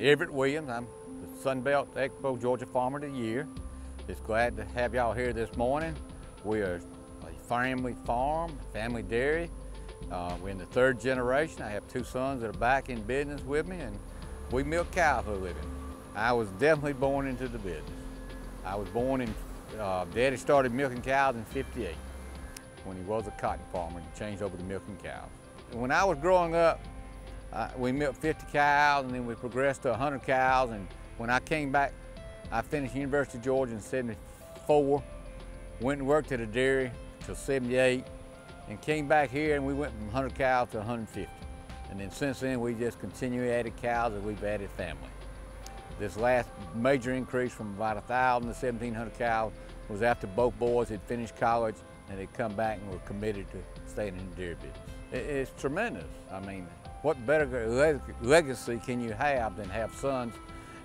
Everett Williams. I'm the Sunbelt Expo Georgia Farmer of the Year. Just glad to have y'all here this morning. We are a family farm, family dairy. Uh, we're in the third generation. I have two sons that are back in business with me and we milk cows for a living. I was definitely born into the business. I was born in, uh, Daddy started milking cows in 58 when he was a cotton farmer. He changed over to milking cows. When I was growing up, uh, we milked 50 cows and then we progressed to 100 cows. And when I came back, I finished University of Georgia in 74, went and worked at a dairy till 78, and came back here and we went from 100 cows to 150. And then since then, we just continue adding cows and we've added family. This last major increase from about 1,000 to 1,700 cows was after both boys had finished college and they'd come back and were committed to staying in the dairy business. It's tremendous. I mean, what better legacy can you have than have sons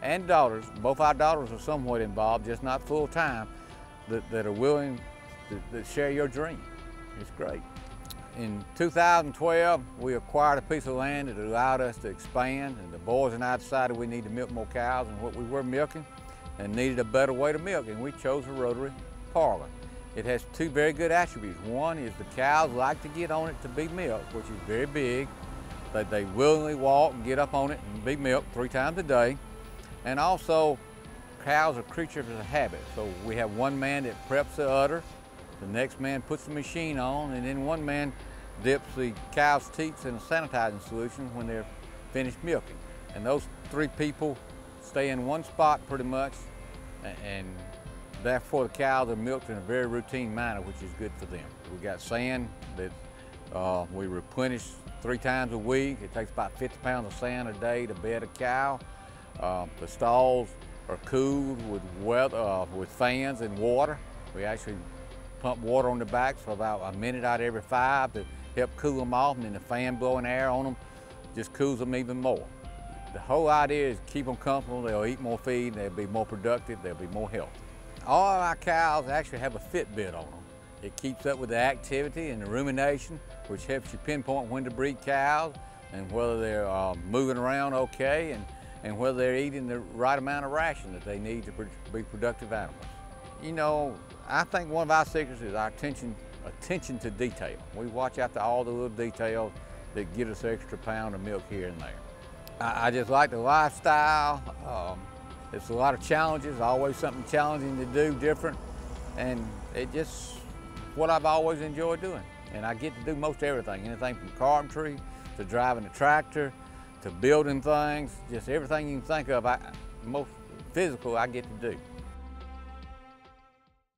and daughters, both our daughters are somewhat involved, just not full time, that, that are willing to, to share your dream. It's great. In 2012, we acquired a piece of land that allowed us to expand, and the boys and I decided we needed to milk more cows than what we were milking, and needed a better way to milk, and we chose a rotary parlor. It has two very good attributes. One is the cows like to get on it to be milked, which is very big. They, they willingly walk and get up on it and be milked three times a day. And also, cows are creatures of habit. So we have one man that preps the udder, the next man puts the machine on, and then one man dips the cow's teats in a sanitizing solution when they're finished milking. And those three people stay in one spot pretty much, and therefore the cows are milked in a very routine manner, which is good for them. We got sand that uh, we replenish three times a week. It takes about 50 pounds of sand a day to bed a cow. Uh, the stalls are cooled with, weather, uh, with fans and water. We actually pump water on the backs for about a minute out every five to help cool them off, and then the fan blowing air on them just cools them even more. The whole idea is keep them comfortable, they'll eat more feed, they'll be more productive, they'll be more healthy. All our cows actually have a Fitbit on them. It keeps up with the activity and the rumination, which helps you pinpoint when to breed cows and whether they're uh, moving around okay and, and whether they're eating the right amount of ration that they need to be productive animals. You know, I think one of our secrets is our attention, attention to detail. We watch out after all the little details that get us extra pound of milk here and there. I, I just like the lifestyle. Um, it's a lot of challenges, always something challenging to do, different, and it just what I've always enjoyed doing. And I get to do most everything, anything from carpentry to driving a tractor to building things, just everything you can think of, I, most physical I get to do.